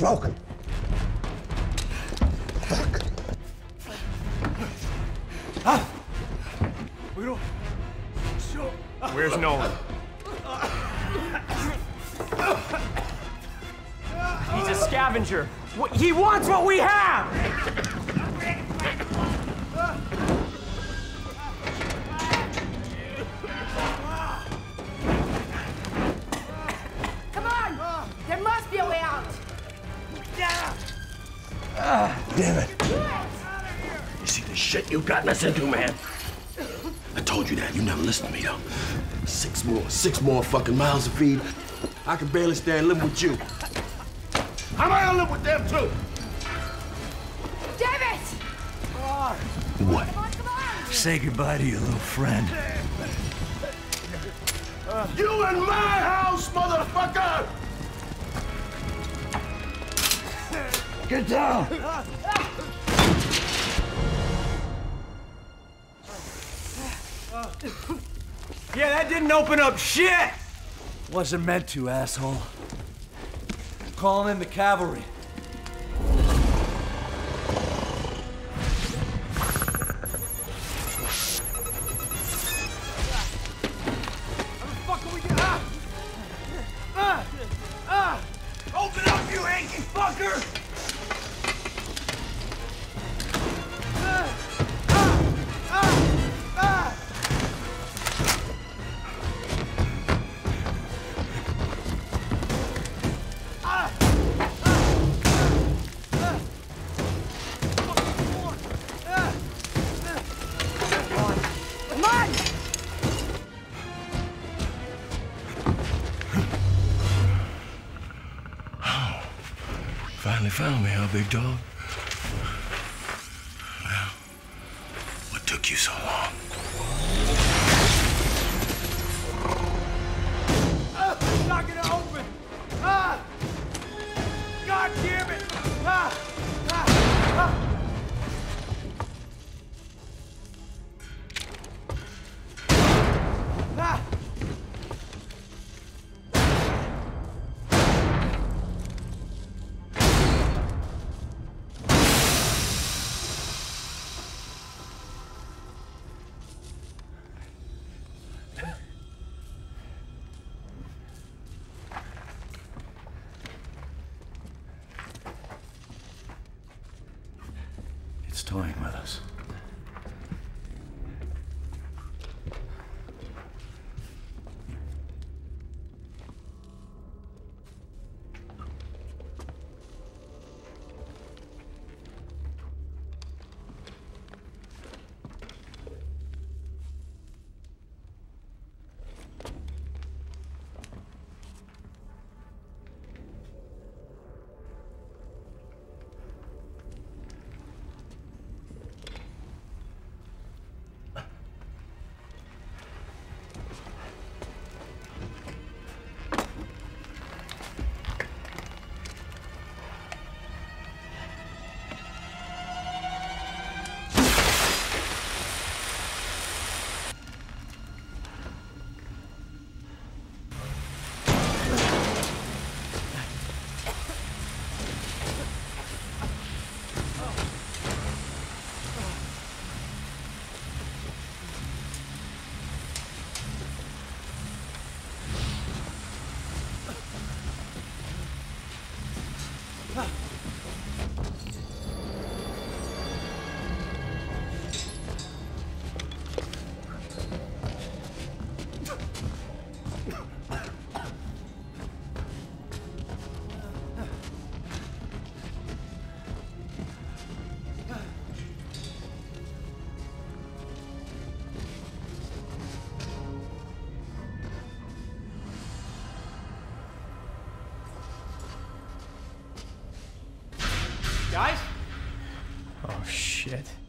Fuck. Where's Noland? He's a scavenger. He wants what we have! Damn it. You see the shit you've gotten us into, man? I told you that. You never listened to me, though. Six more, six more fucking miles to feed. I can barely stand living with you. How am I gonna live with them, too? David! What? Come on, come on! Say goodbye to your little friend. You in my house, motherfucker! Get down! Yeah, that didn't open up shit! Wasn't meant to, asshole. Calling in the cavalry. How the fuck Finally found me, huh, big dog? Well, what took you so long? Ah! It's not gonna open! Ah! God damn it! Ah! toying with us. Huh. shit.